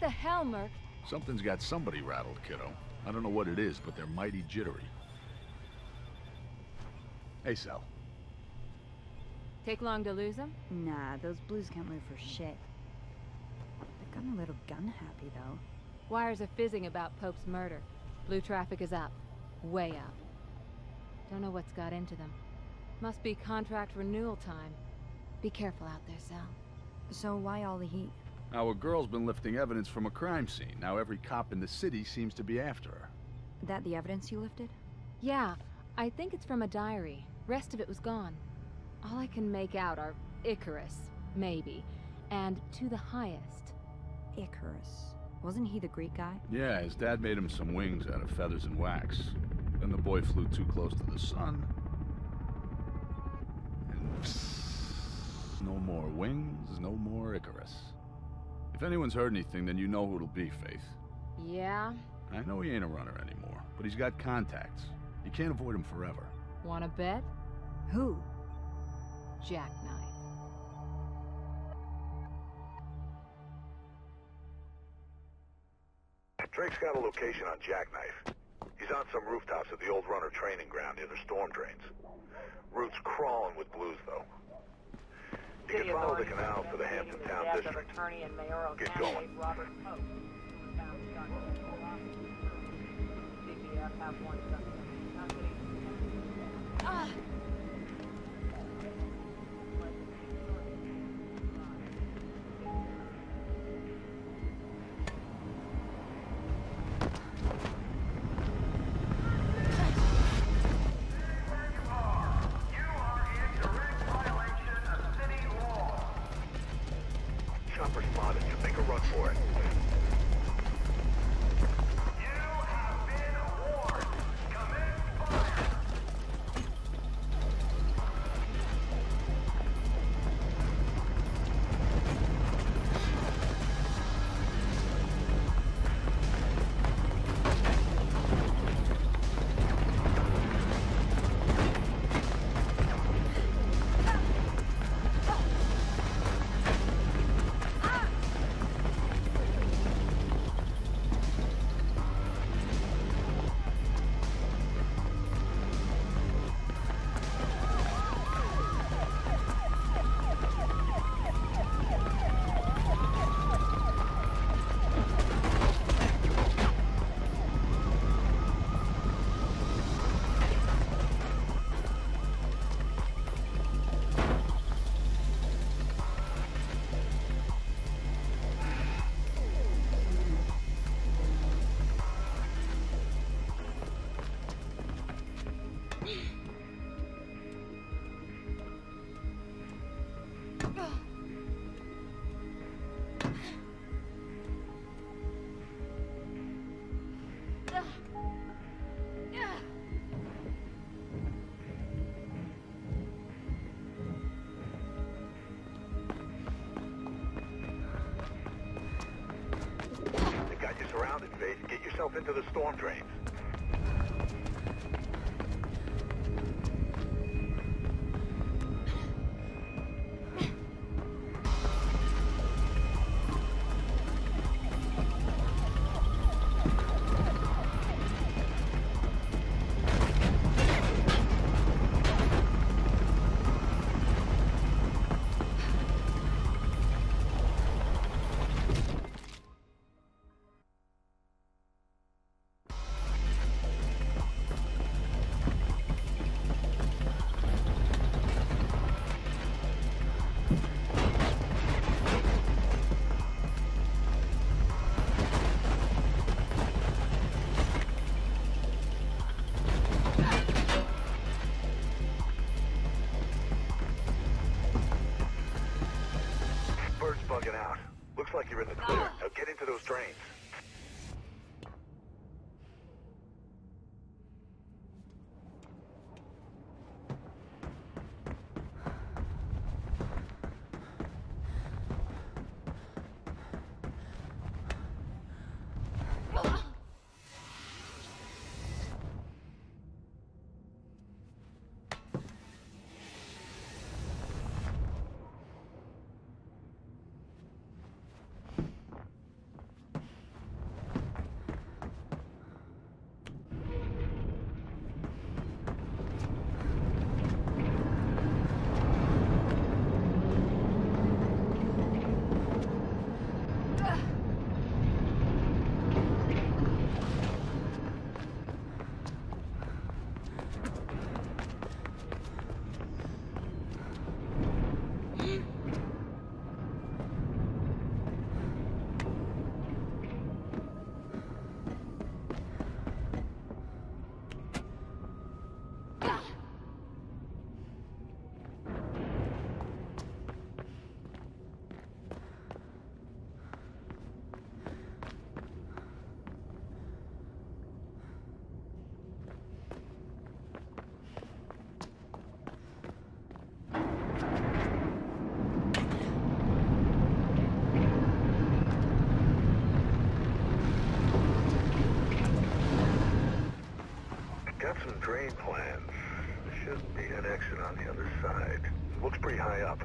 the hell, Merc? Something's got somebody rattled, kiddo. I don't know what it is, but they're mighty jittery. Hey, Sal. Take long to lose them? Nah, those blues can't move for shit. They've gotten a little gun happy, though. Wires are fizzing about Pope's murder. Blue traffic is up. Way up. Don't know what's got into them. Must be contract renewal time. Be careful out there, Sal. So why all the heat? Our girl's been lifting evidence from a crime scene. Now every cop in the city seems to be after her. That the evidence you lifted? Yeah, I think it's from a diary. Rest of it was gone. All I can make out are Icarus, maybe, and to the highest. Icarus. Wasn't he the Greek guy? Yeah, his dad made him some wings out of feathers and wax. Then the boy flew too close to the sun. And psst, no more wings, no more Icarus. If anyone's heard anything, then you know who it'll be, Faith. Yeah? I know he ain't a runner anymore, but he's got contacts. You can't avoid him forever. Wanna bet? Who? Jackknife. Drake's got a location on Jackknife. He's on some rooftops at the old runner training ground near the storm drains. Root's crawling with blues, though. You City can follow the canal are to the Hampton investigating Town the death of District. attorney and mayoral Get candidate going. Robert Into the storm drains. High up.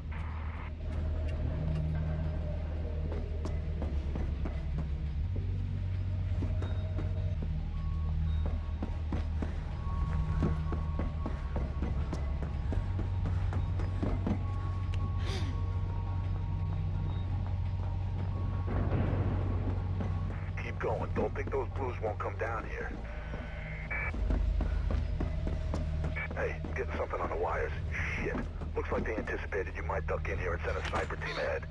Keep going. Don't think those blues won't come down here. Hey, getting something on the wires. Shit. Looks like they anticipated you might duck in here and send a sniper team ahead.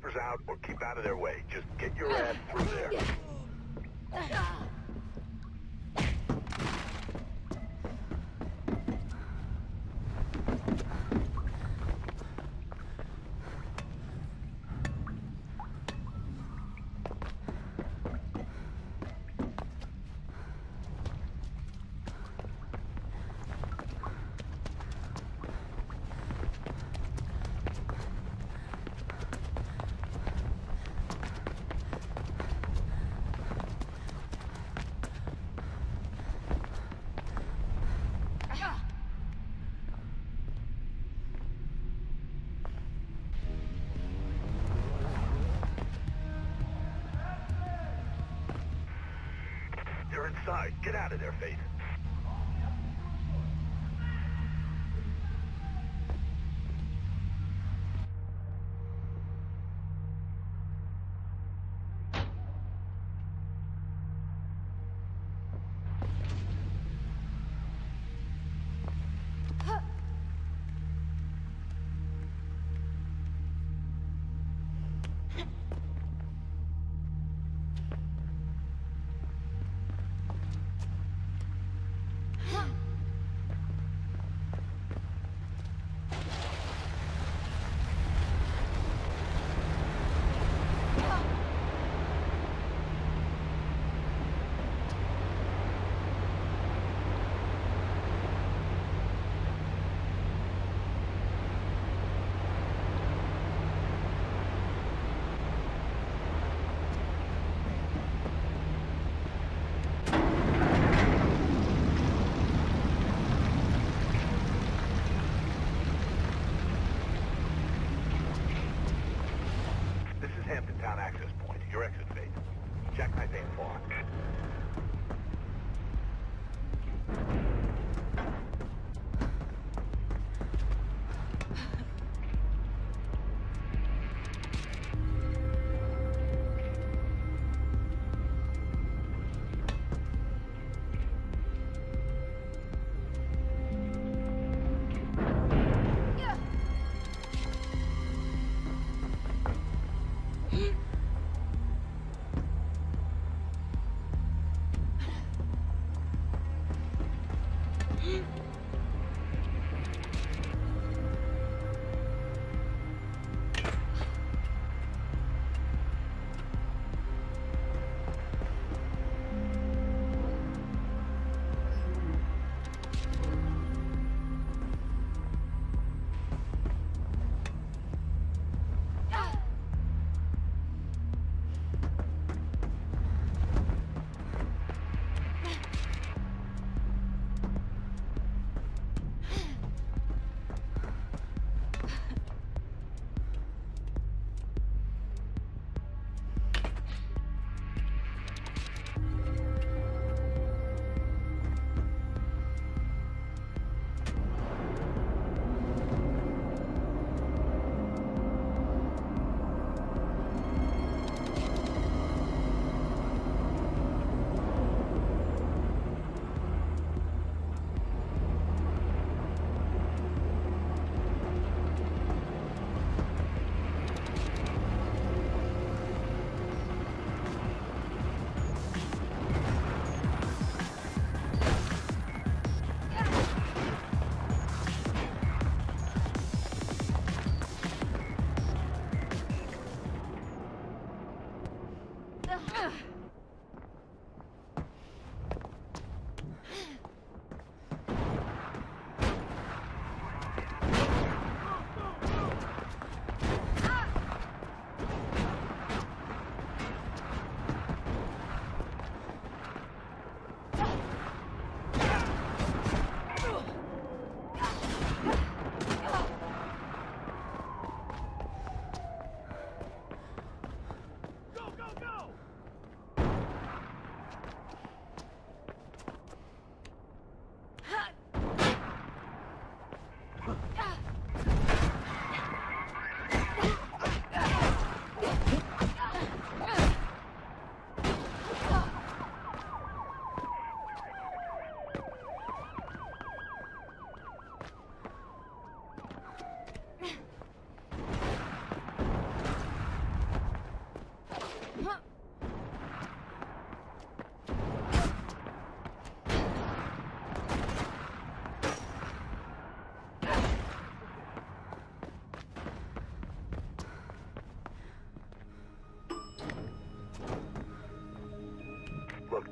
Snipers out or keep out of their way. Just get your ass through there. You're. Get out of there, Faith.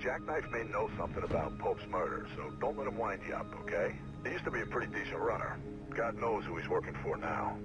Jackknife may know something about Pope's murder, so don't let him wind you up, okay? He used to be a pretty decent runner. God knows who he's working for now.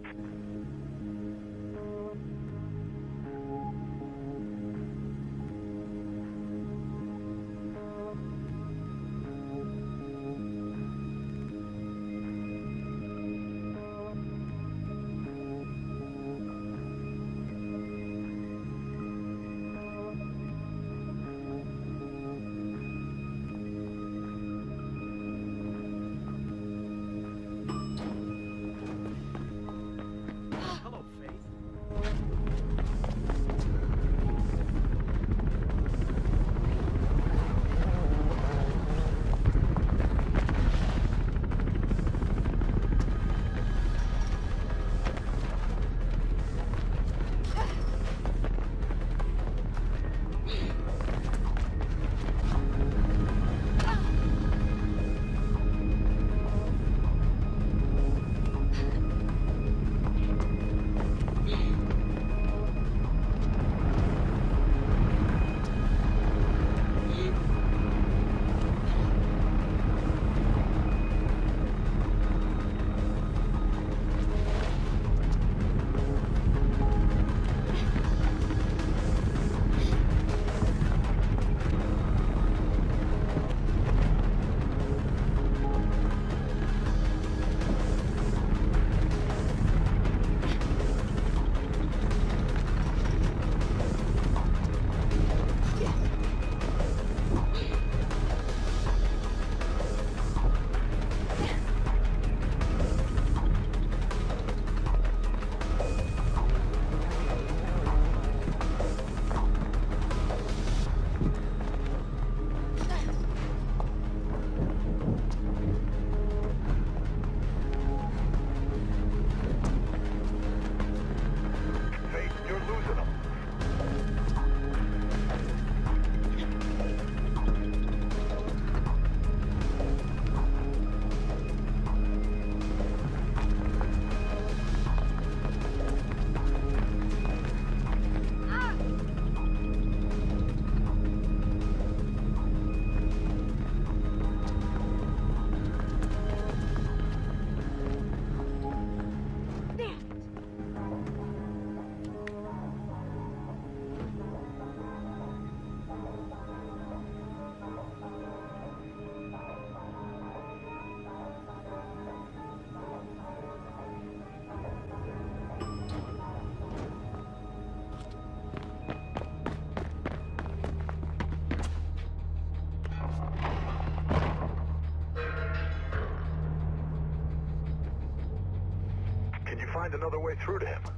Another way through to him?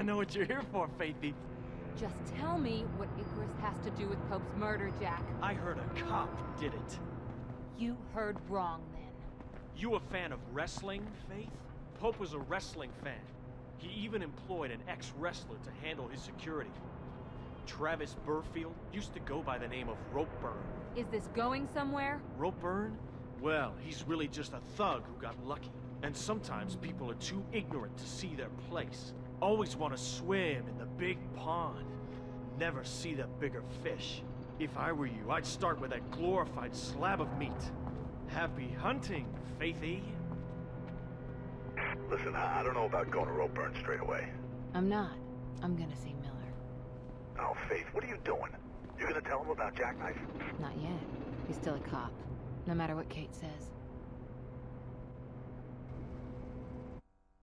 I know what you're here for, Faithy. Just tell me what Icarus has to do with Pope's murder, Jack. I heard a cop did it. You heard wrong then. You a fan of wrestling, Faith? Pope was a wrestling fan. He even employed an ex-wrestler to handle his security. Travis Burfield used to go by the name of Ropeburn. Is this going somewhere? Ropeburn? Well, he's really just a thug who got lucky. And sometimes people are too ignorant to see their place. Always want to swim in the big pond. Never see the bigger fish. If I were you, I'd start with that glorified slab of meat. Happy hunting, Faithy. Listen, I I don't know about going to Ropeburn straight away. I'm not. I'm gonna see Miller. Oh, Faith, what are you doing? You're gonna tell him about Jackknife? Not yet. He's still a cop. No matter what Kate says.